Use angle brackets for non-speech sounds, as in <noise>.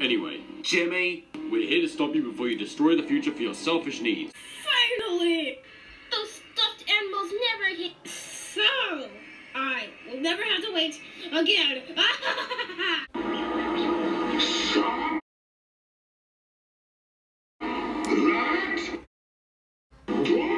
Anyway, Jimmy, we're here to stop you before you destroy the future for your selfish needs. Finally! Those stuffed animals never hit. So, I will never have to wait again. <laughs> What?